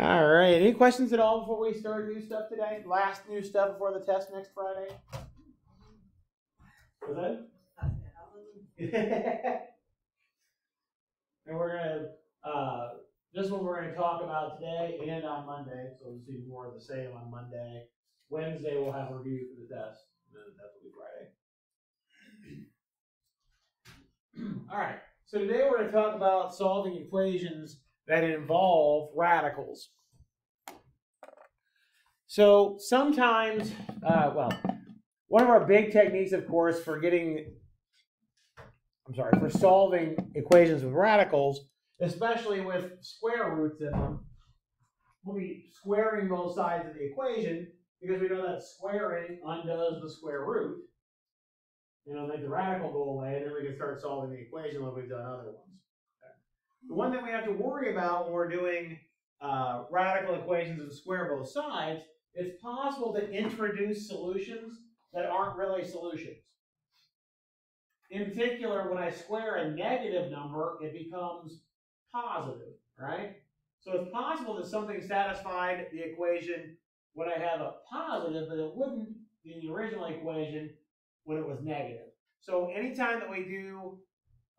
All right. Any questions at all before we start new stuff today? Last new stuff before the test next Friday? Was that? and we're gonna uh, this one we're gonna talk about today and on Monday. So we'll see more of the same on Monday. Wednesday we'll have a review for the test. And then that will be Friday. all right. So today we're going to talk about solving equations that involve radicals. So sometimes, uh, well, one of our big techniques, of course, for getting, I'm sorry, for solving equations with radicals, especially with square roots in them, we'll be squaring both sides of the equation because we know that squaring undoes the square root. You know, make the radical go away, and then we can start solving the equation like we've done other ones. The one that we have to worry about when we're doing uh, radical equations and square both sides, it's possible to introduce solutions that aren't really solutions. In particular, when I square a negative number, it becomes positive, right? So it's possible that something satisfied the equation when I have a positive, but it wouldn't in the original equation when it was negative. So anytime that we do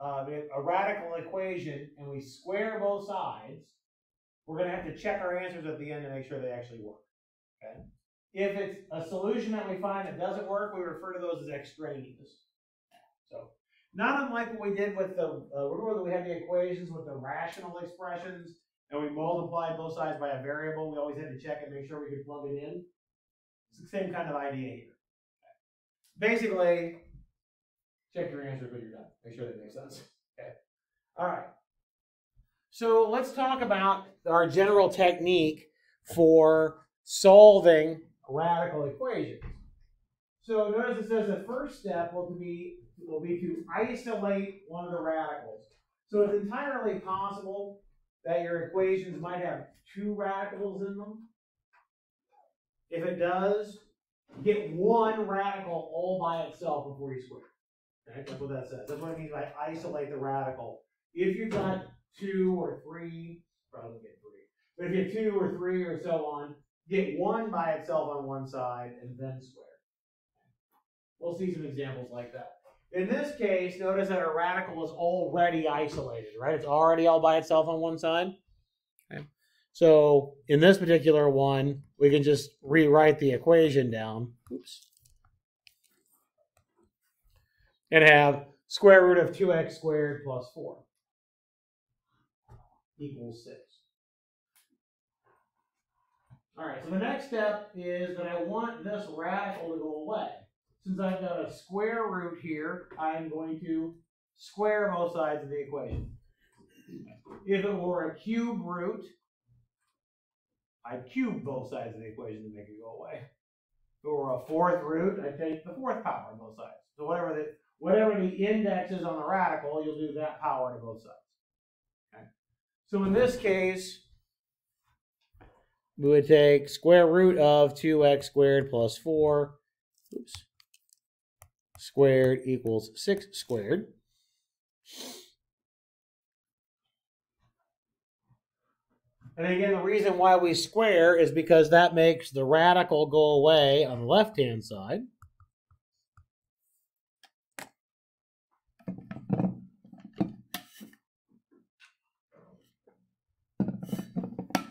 uh, a radical equation and we square both sides, we're going to have to check our answers at the end to make sure they actually work. Okay? If it's a solution that we find that doesn't work, we refer to those as extraneous. So, not unlike what we did with the, uh, remember that we had the equations with the rational expressions and we multiplied both sides by a variable. We always had to check and make sure we could plug it in. It's the same kind of idea here. Basically, check your answers when you're done. Make sure that makes sense. Okay. All right. So let's talk about our general technique for solving radical equations. So notice it says the first step will be will be to isolate one of the radicals. So it's entirely possible that your equations might have two radicals in them. If it does, get one radical all by itself before you square. Okay, that's what that says. That's what it means by isolate the radical. If you've got two or three, probably get three, but if you have two or three or so on, get one by itself on one side and then square. We'll see some examples like that. In this case, notice that a radical is already isolated, right? It's already all by itself on one side. Okay. So in this particular one, we can just rewrite the equation down. Oops. And have square root of 2x squared plus 4 equals 6. All right, so the next step is that I want this radical to go away. Since I've got a square root here, I'm going to square both sides of the equation. If it were a cube root, I'd cube both sides of the equation to make it go away. If it were a fourth root, I'd take the fourth power on both sides. So whatever the whatever the index is on the radical, you'll do that power to both sides. Okay. So in this case, we would take square root of 2x squared plus 4. Oops squared equals 6 squared. And again, the reason why we square is because that makes the radical go away on the left-hand side.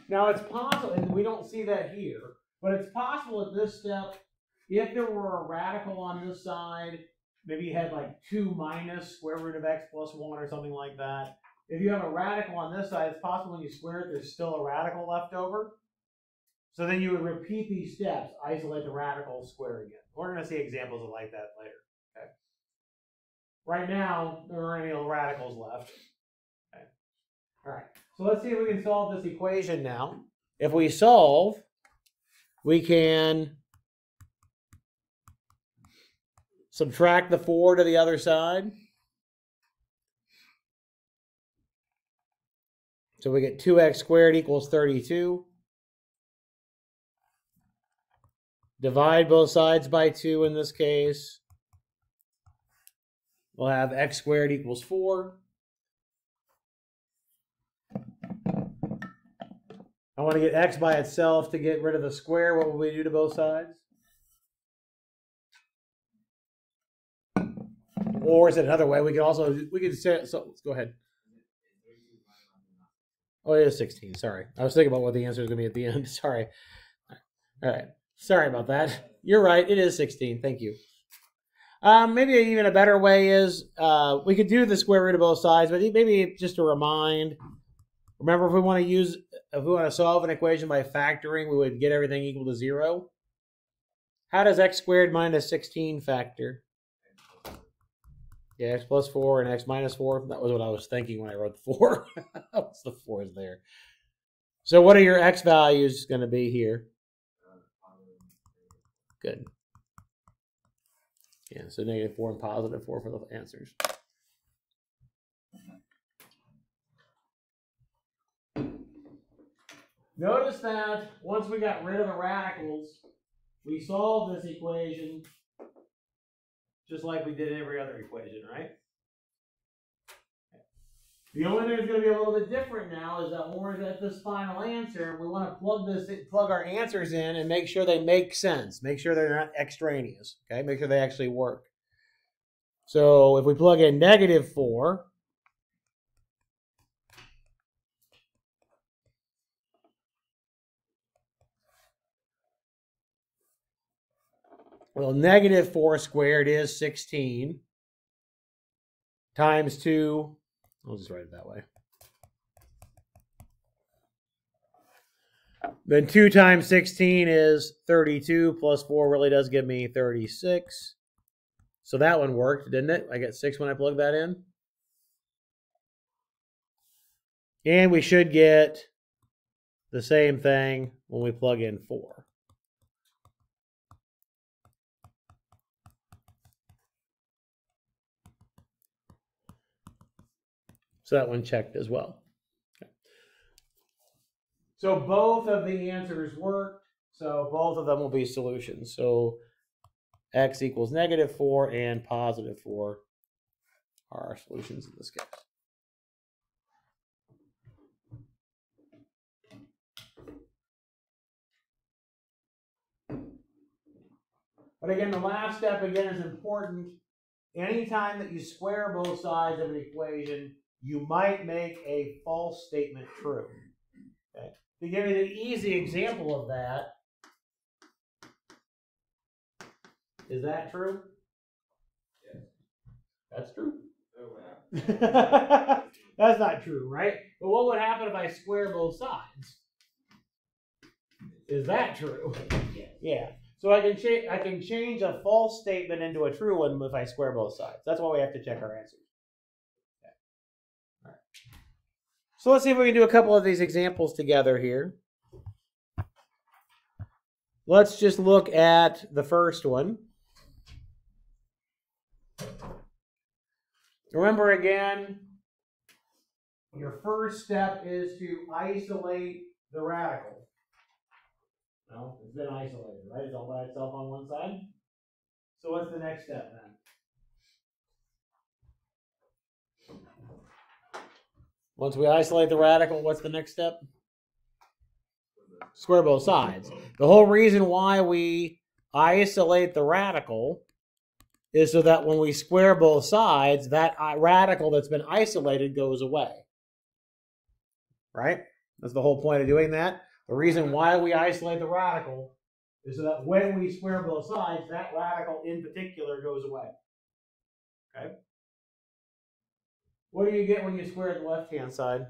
Now it's possible, and we don't see that here, but it's possible at this step if there were a radical on this side, maybe you had like 2 minus square root of x plus 1 or something like that. If you have a radical on this side, it's possible when you square it, there's still a radical left over. So then you would repeat these steps, isolate the radical, square again. We're going to see examples of like that later. Okay. Right now, there aren't any radicals left. Okay. All right. So let's see if we can solve this equation now. If we solve, we can Subtract the 4 to the other side. So we get 2x squared equals 32. Divide both sides by 2 in this case. We'll have x squared equals 4. I want to get x by itself to get rid of the square. What will we do to both sides? Or is it another way? We could also we could say so. Let's go ahead. Oh, it is 16. Sorry. I was thinking about what the answer is going to be at the end. Sorry. All right. Sorry about that. You're right. It is 16. Thank you. Um, maybe even a better way is uh, we could do the square root of both sides, but maybe just to remind. Remember, if we want to use, if we want to solve an equation by factoring, we would get everything equal to zero. How does x squared minus 16 factor? Yeah, x plus 4 and x minus 4. That was what I was thinking when I wrote the 4. What's the 4 is there? So what are your x values going to be here? Good. Yeah, so negative 4 and positive 4 for the answers. Notice that once we got rid of the radicals, we solved this equation just like we did every other equation, right? The only thing that's going to be a little bit different now is that when we're at this final answer, we want to plug this, plug our answers in, and make sure they make sense. Make sure they're not extraneous. Okay, make sure they actually work. So if we plug in negative four, Well, negative 4 squared is 16 times 2. I'll just write it that way. Then 2 times 16 is 32 plus 4 really does give me 36. So that one worked, didn't it? I get 6 when I plug that in. And we should get the same thing when we plug in 4. So that one checked as well. Okay. So both of the answers worked. So both of them will be solutions. So x equals negative 4 and positive 4 are our solutions in this case. But again, the last step again is important. Anytime that you square both sides of an equation, you might make a false statement true. Okay? To give you an easy example of that, is that true? Yes. That's true. Oh, wow. That's not true, right? But what would happen if I square both sides? Is that true? Yeah. So I can change I can change a false statement into a true one if I square both sides. That's why we have to check our answers. So let's see if we can do a couple of these examples together here. Let's just look at the first one. Remember again, your first step is to isolate the radical. Well, it's been isolated, right? It's all by itself on one side. So what's the next step then? Once we isolate the radical, what's the next step? Square both sides. The whole reason why we isolate the radical is so that when we square both sides, that radical that's been isolated goes away. Right? That's the whole point of doing that. The reason why we isolate the radical is so that when we square both sides, that radical in particular goes away. Okay? What do you get when you square the left-hand side?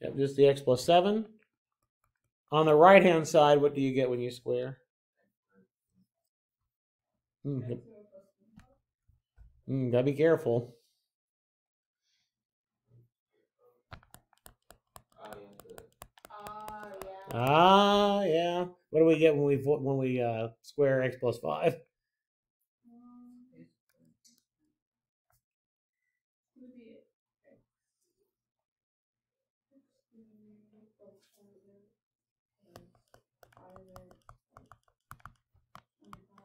Yep, just the x plus 7. On the right-hand side, what do you get when you square? Mm, mm, gotta be careful. Ah, yeah. What do we get when we when we uh, square x plus five?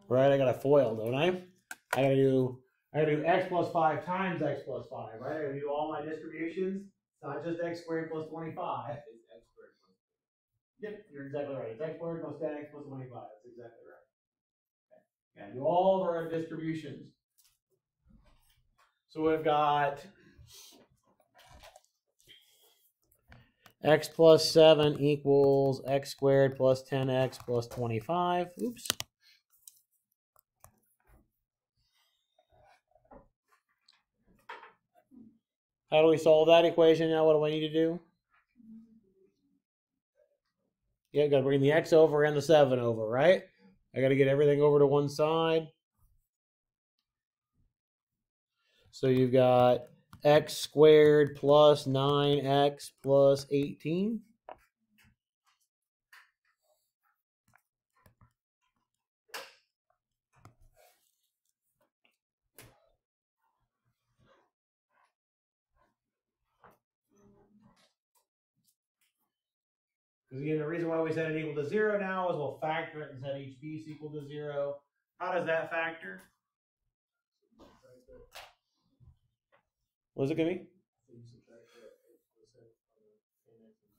Right, I got a FOIL, don't I? I gotta do I gotta do x plus five times x plus five, right? I gotta do all my distributions, It's not just x squared plus twenty-five. It's x squared plus Yep, you're exactly right. It's x squared plus 10x plus 25. That's exactly right. Okay. And do all of our distributions. So we've got x plus 7 equals x squared plus 10x plus 25. Oops. How do we solve that equation now? What do I need to do? Yeah, I got to bring the x over and the 7 over, right? I got to get everything over to one side. So you've got x squared plus 9x plus 18. Because again, the reason why we set it equal to zero now is we'll factor it and set each piece equal to zero. How does that factor? What is it going to be?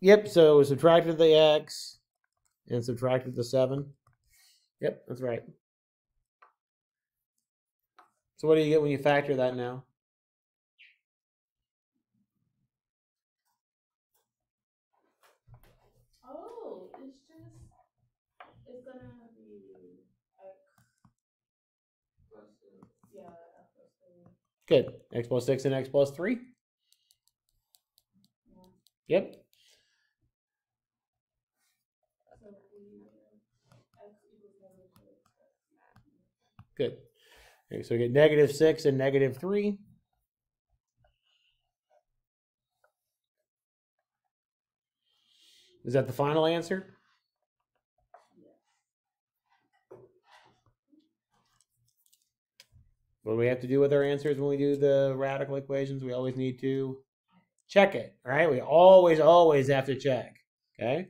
Yep, so we subtracted the x and subtracted the 7. Yep, that's right. So what do you get when you factor that now? Oh, it's just, it's gonna be X, Plus, uh, yeah, X plus three. Good. x plus 6 and x plus 3? Yep. Good. Okay, so we get negative 6 and negative 3. Is that the final answer? What do we have to do with our answers when we do the radical equations? We always need to check it, right? We always, always have to check, okay?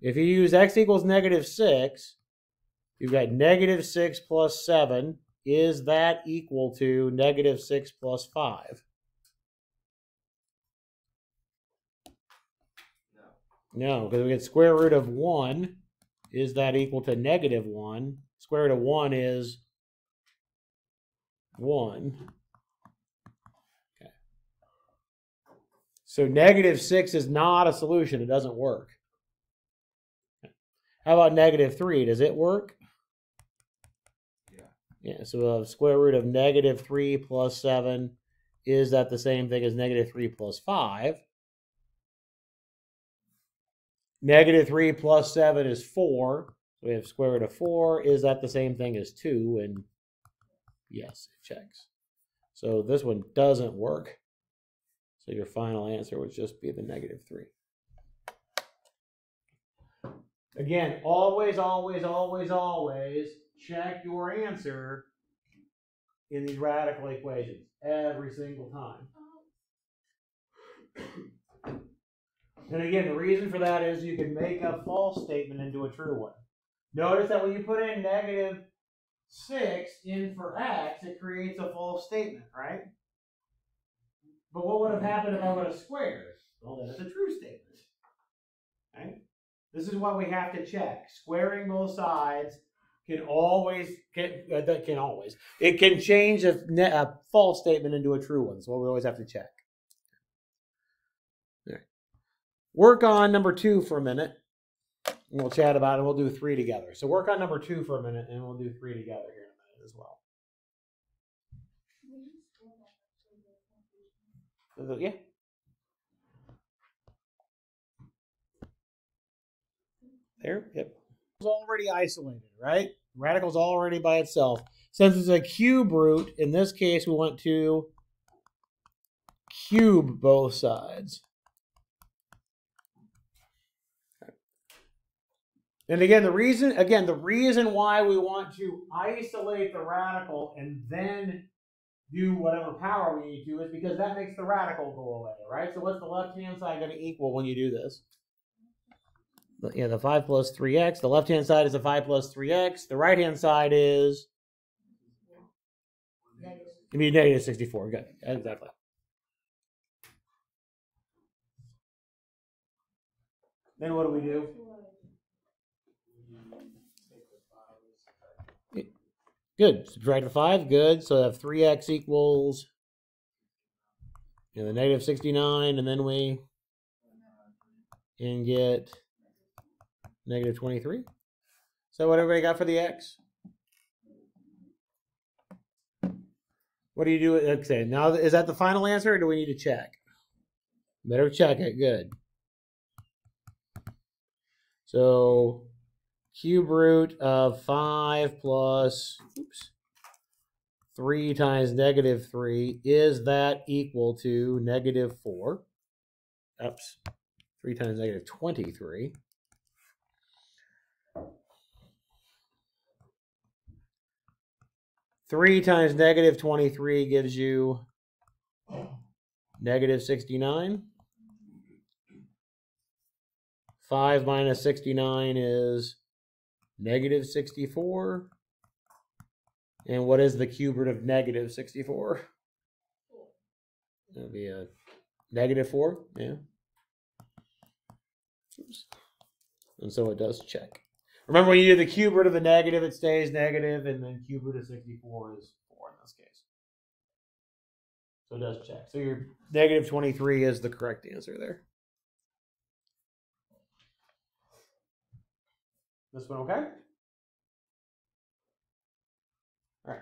If you use x equals negative 6, you've got negative 6 plus 7. Is that equal to negative 6 plus 5? no. Because we get square root of 1. Is that equal to negative 1? Square root of 1 is 1. Okay. So negative 6 is not a solution. It doesn't work. How about negative 3? Does it work? Yeah. Yeah, so we'll have square root of negative 3 plus 7. Is that the same thing as negative 3 plus 5? Negative 3 plus 7 is 4. So we have square root of 4. Is that the same thing as 2? And yes, it checks. So this one doesn't work. So your final answer would just be the negative 3. Again, always, always, always, always check your answer in these radical equations every single time. And again, the reason for that is you can make a false statement into a true one. Notice that when you put in negative 6 in for x, it creates a false statement, right? But what would have happened if I would have squared? Well, then it's a true statement. Right? This is what we have to check. Squaring both sides can always can uh, that can always it can change a, a false statement into a true one. So we always have to check. Right. Work on number two for a minute. And we'll chat about it. We'll do three together. So work on number two for a minute, and we'll do three together here in a minute as well. Can we go back to the conclusion? Yeah. There, yep. It's already isolated, right? Radical's already by itself. Since it's a cube root, in this case, we want to cube both sides. And again, the reason again the reason why we want to isolate the radical and then do whatever power we need to is because that makes the radical go away, right? So what's the left hand side going to equal when you do this? The- Yeah, the 5 plus 3x. The left hand side is a 5 plus 3x. The right hand side is Negative. It'd negative 64. Good. Exactly. Then what do we do? Good. Subtract the five. Good. So I have three x equals you know, the negative sixty nine, and then we and get negative twenty three. So what everybody got for the x? What do you do? Okay, now is that the final answer, or do we need to check? Better check it. Good. So cube root of 5 plus oops, 3 times negative 3, is that equal to negative 4? Oops. 3 times negative 23. Three times negative 23 gives you negative 69. 5 minus 69 is negative 64. And what is the cube root of negative 64? That would be a negative 4, yeah. Oops. And so it does check. Remember when you do the cube root of the negative, it stays negative, and then cube root of 64 is 4 in this case. So it does check. So your negative 23 is the correct answer there. This one okay? All right.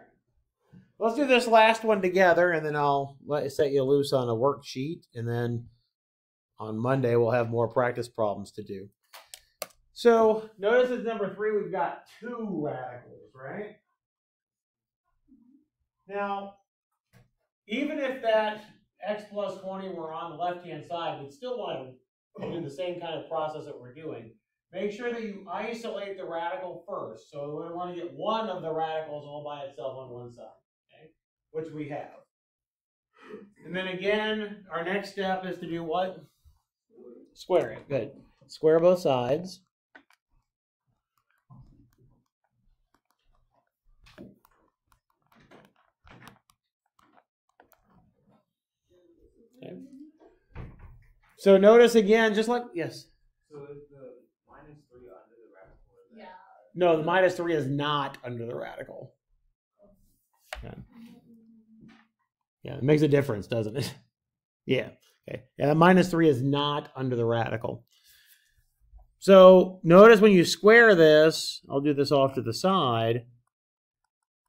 Let's do this last one together, and then I'll let set you loose on a worksheet, and then on Monday we'll have more practice problems to do. So notice it's number three we've got two radicals, right? Now, even if that x plus 20 were on the left-hand side, we'd still want to do the same kind of process that we're doing. Make sure that you isolate the radical first. So we want to get one of the radicals all by itself on one side, okay? Which we have. And then again, our next step is to do what? Square it. Good. Square both sides. Okay. So notice again, just like, yes. So is the minus three under the radical? or is that- Yeah. No, the minus three is not under the radical. Yeah, yeah it makes a difference, doesn't it? yeah. Okay. Yeah, minus three is not under the radical. So notice when you square this, I'll do this off to the side.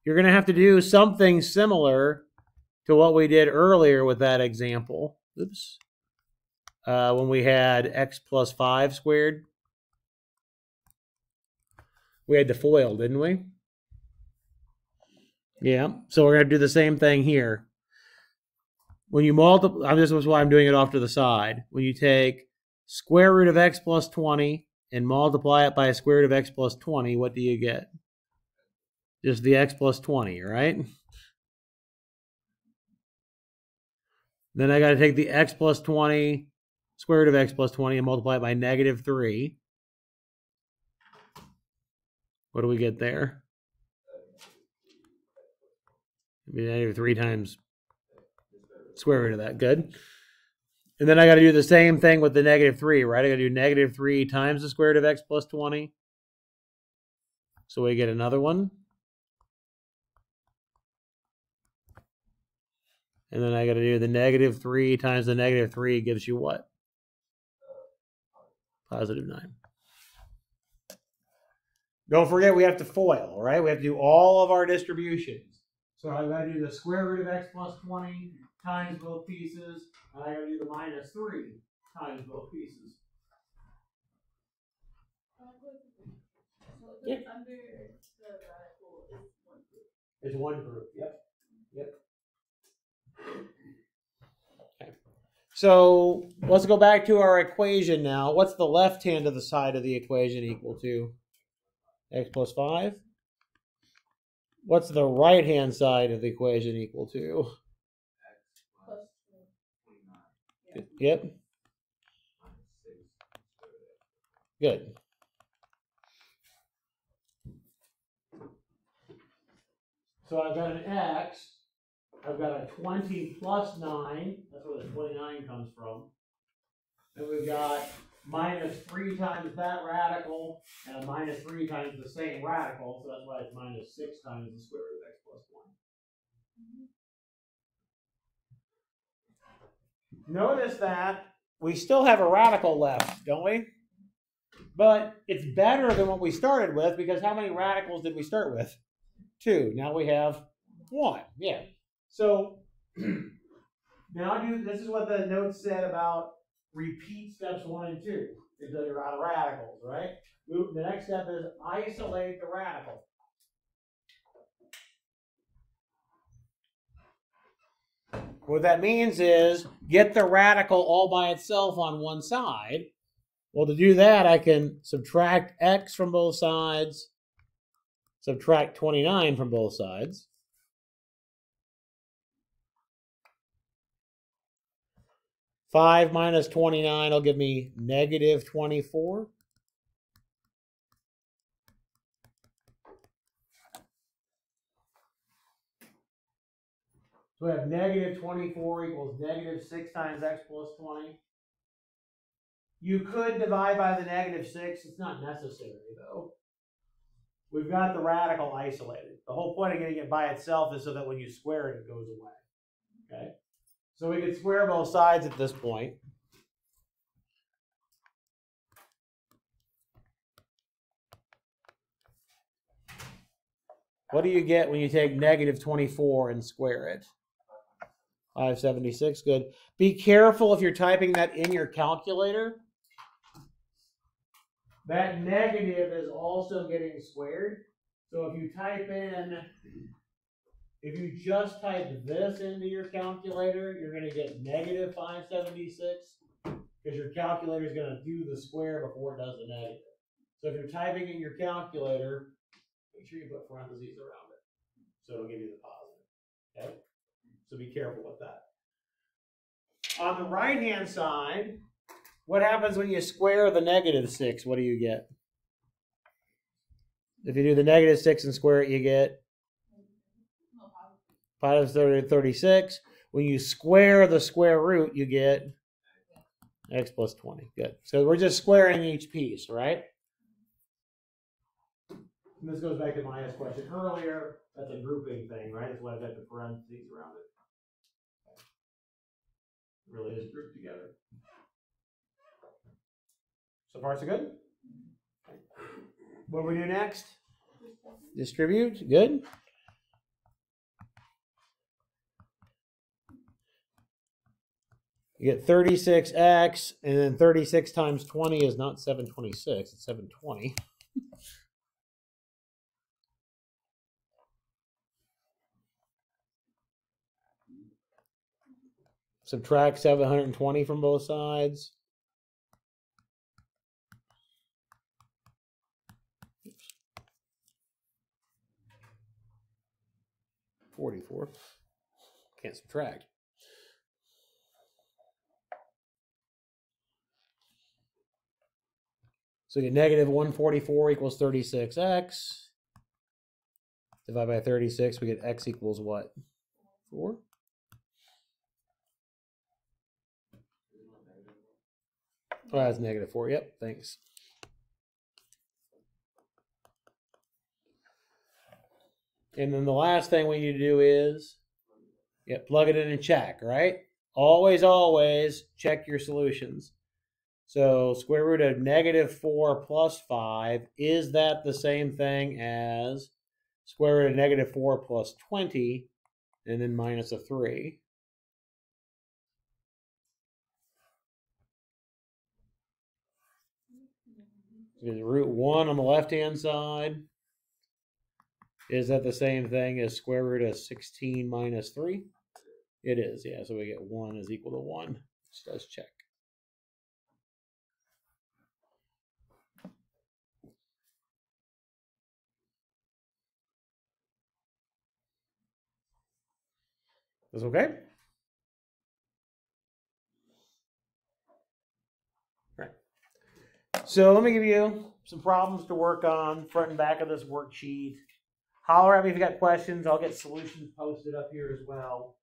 You're going to have to do something similar to what we did earlier with that example. Oops. Uh, when we had x plus 5 squared. We had the FOIL, didn't we? Yeah. So we're going to do the same thing here. When you multiply, this is why I'm doing it off to the side. When you take square root of x plus 20 and multiply it by a square root of x plus 20, what do you get? Just the x plus 20, right? Then I got to take the x plus 20, square root of x plus 20, and multiply it by negative 3. What do we get there? Negative 3 times square root of that. Good. And then I got to do the same thing with the negative 3, right? I got to do negative 3 times the square root of x plus 20. So we get another one. And then I got to do the negative 3 times the negative 3 gives you what? Positive 9. Don't forget we have to FOIL, right? We have to do all of our distributions. So I got to do the square root of x plus 20 times both pieces, and I got to do the minus 3 times both pieces. So the Yeah. under the radical is one group. It's one group. Yep. Yep. Okay. So let's go back to our equation now. What's the left hand of the side of the equation equal to? X plus 5? What's the right hand side of the equation equal to? X plus Plus two. Yep. minus six square root of x. Good. So I've got an x. I've got a 20 plus 9. That's where the 29 comes from. And we've got minus three times that radical and a minus three times the same radical, so that's why it's minus six times the square root of x plus one. Notice that we still have a radical left, don't we? But it's better than what we started with because how many radicals did we start with? Two. Now we have one. Yeah. So now do this is what the note said about repeat steps one and two until you're out of radicals, right? Move- The next step is isolate the radical. What that means is get the radical all by itself on one side. Well, to do that, I can subtract x from both sides, subtract 29 from both sides. Five minus 29 will give me negative 24. So we have negative 24 equals negative 6 times x plus 20. You could divide by the negative 6. It's not necessary, though. We've got the radical isolated. The whole point of getting it by itself is so that when you square it, it goes away. Okay? So we could square both sides at this point. What do you get when you take negative 24 and square it? 576, good. Be careful if you're typing that in your calculator. That negative is also getting squared. So if you type in, if you just type this into your calculator, you're going to get negative 576 because your calculator is going to do the square before it does the negative. So if you're typing in your calculator, make sure you put parentheses around it. So it'll give you the positive. Okay? So be careful with that. On the right hand side, what happens when you square the negative 6? What do you get? If you do the negative 6 and square it, you get problem. 5 30, 36. When you square the square root, you get x plus 20. Good. So we're just squaring each piece, right? And this goes back to Maya's question earlier. That's a grouping thing, right? That's why I've got the parentheses around it. It really is grouped together. So far, so good? What do we do next? Distribute. Good. You get 36x, and then 36 times 20 is not 726, it's 720. Subtract 720 from both sides. Forty-four. Can't subtract. So we get negative 144 equals 36x. Divide by 36, we get x equals what? 4? Oh, that's negative 4. Yep, thanks. And then the last thing we need to do is yeah, plug it in and check, right? Always, always check your solutions. So square root of negative 4 plus 5, is that the same thing as square root of negative 4 plus 20 and then minus a 3? Is root 1 on the left-hand side? Is that the same thing as square root of 16 minus 3? It is, yeah. So we get 1 is equal to 1, which does check. That's okay? Right. So let me give you some problems to work on, front and back of this worksheet. Holler at me if you got questions. I'll get solutions posted up here as well.